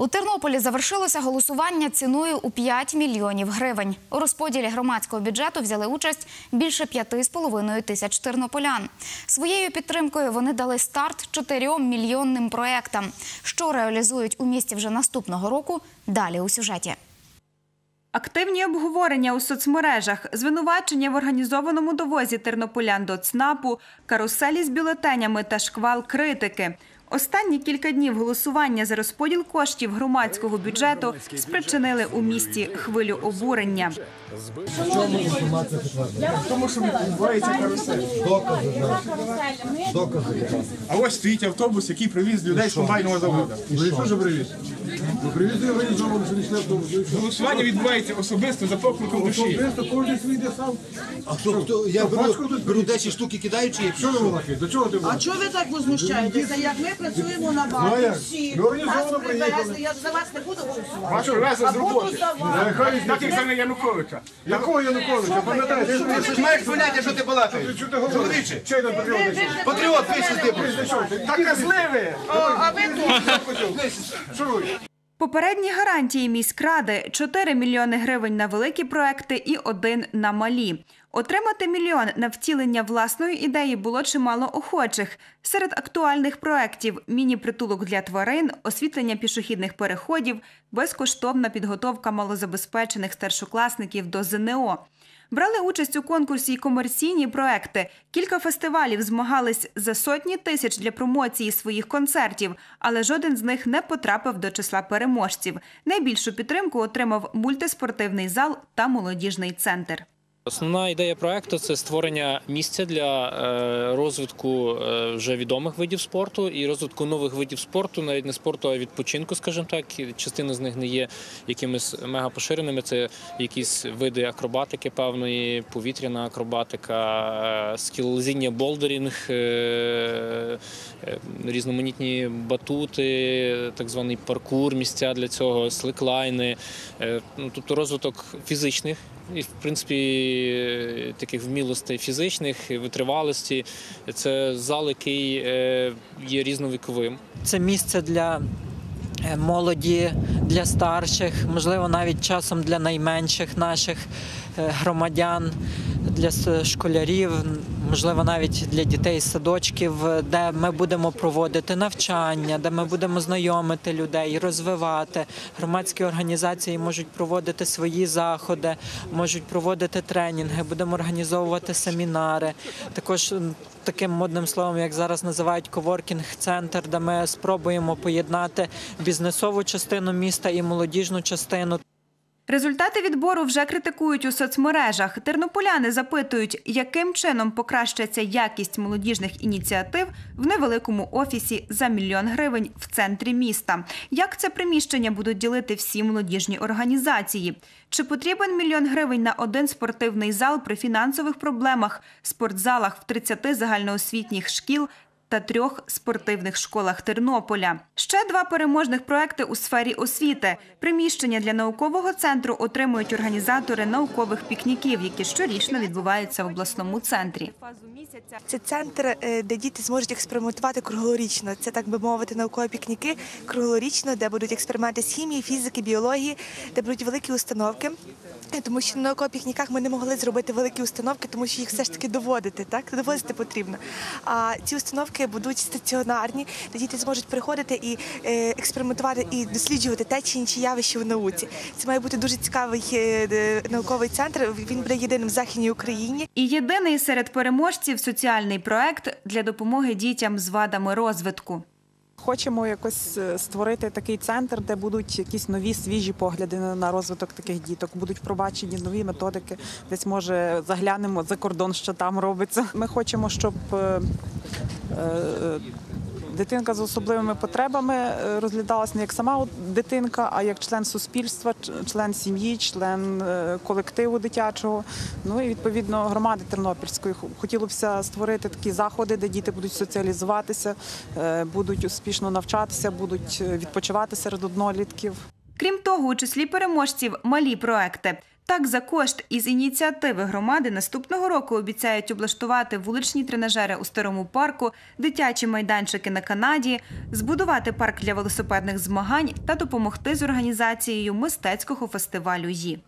У Тернополі завершилося голосування ціною у 5 мільйонів гривень. У розподілі громадського бюджету взяли участь більше 5,5 тисяч тернополян. Своєю підтримкою вони дали старт 4 мільйонним проектам, що реалізують у місті вже наступного року. Далі у сюжеті. Активні обговорення у соцмережах, звинувачення в організованому довозі тернополян до ЦНАПу, каруселі з бюлетенями та шквал критики. Останні кілька днів голосування за розподіл коштів громадського бюджету спричинили у місті хвилю обурення. Тому що відбувається карусель. Докази. А ось стоїть автобус, який привіз людей з комбайного заводу. Ну що ж привіз? Ну. Ну? Голосування відбувається особисто за покликом душі. Особисто кожен свій йде сам. А хто, хто? Я беру, беру 10 штук і кидаю, чи Що ви волоки? До чого ти А чого ви так возмущаєтеся? Як ми працюємо на Ну, а базі як? всі, Ну, організовано привезли, приїхали. я за вас не буду голосувати. Вас привезли з роботи. Так як за не Януковича. Якого Януковича? Пам'ятаєте? ти ж маєш поняття, що ти балакаєш? Що ти говориш? Патріот, пише з типу. Так казливі! А ви тут Попередні гарантії міськради 4 мільйони гривень на великі проекти і один на малі. Отримати мільйон на втілення власної ідеї було чимало охочих. Серед актуальних проєктів – міні-притулок для тварин, освітлення пішохідних переходів, безкоштовна підготовка малозабезпечених старшокласників до ЗНО. Брали участь у конкурсі й комерційні проекти. Кілька фестивалів змагались за сотні тисяч для промоції своїх концертів, але жоден з них не потрапив до числа переможців. Найбільшу підтримку отримав мультиспортивний зал та молодіжний центр. Основна ідея проекту це створення місця для е, розвитку е, вже відомих видів спорту і розвитку нових видів спорту, навіть не спорту, а відпочинку, скажімо так. Частина з них не є якимись мега поширеними. Це якісь види акробатики певної, повітряна акробатика, е, скілзіння болдерінг, різноманітні батути, так званий паркур, місця для цього, слеклайни, е, ну, тобто розвиток фізичних і, в принципі, таких вмілостей фізичних, витривалості. Це зал, який е, є різновіковим. Це місце для е, молоді, для старших, можливо, навіть часом для найменших наших е, громадян, для школярів, можливо, навіть для дітей з садочків, де ми будемо проводити навчання, де ми будемо знайомити людей, розвивати. Громадські організації можуть проводити свої заходи, можуть проводити тренінги, будемо організовувати семінари. Також таким модним словом, як зараз називають коворкінг-центр, де ми спробуємо поєднати бізнесову частину міста і молодіжну частину. Результати відбору вже критикують у соцмережах. Тернополяни запитують, яким чином покращиться якість молодіжних ініціатив в невеликому офісі за мільйон гривень в центрі міста. Як це приміщення будуть ділити всі молодіжні організації? Чи потрібен мільйон гривень на один спортивний зал при фінансових проблемах, спортзалах в 30 загальноосвітніх шкіл та трьох спортивних школах Тернополя. Ще два переможних проекти у сфері освіти. Приміщення для наукового центру отримують організатори наукових пікніків, які щорічно відбуваються в обласному центрі. Це центр, е, де діти зможуть експериментувати круглорічно. Це так би мовити, наукові пікніки круглорічно, де будуть експерименти з хімії, фізики, біології, де будуть великі установки. Тому що на наукових пікніках ми не могли зробити великі установки, тому що їх все ж таки доводити, так доводити потрібно. А ці установки будуть стаціонарні, де діти зможуть приходити і е, експериментувати і досліджувати те чи інші явища в науці. Це має бути дуже цікавий е, науковий центр. Він буде єдиним в західній Україні. І єдиний серед переможців соціальний проект для допомоги дітям з вадами розвитку. Хочемо якось е, створити такий центр, де будуть якісь нові свіжі погляди на розвиток таких діток, будуть пробачені нові методики. Десь може заглянемо за кордон, що там робиться. Ми хочемо, щоб е, е, дитинка з особливими потребами е, розглядалась не як сама дитинка, а як член суспільства, член сім'ї, член е, колективу дитячого. Ну і відповідно громади Тернопільської Хо- хотілося створити такі заходи, де діти будуть соціалізуватися, е, будуть успішно навчатися, будуть відпочивати серед однолітків. Крім того, у числі переможців малі проекти. Так, за кошт із ініціативи громади наступного року обіцяють облаштувати вуличні тренажери у старому парку, дитячі майданчики на Канаді, збудувати парк для велосипедних змагань та допомогти з організацією мистецького фестивалю ЗІ.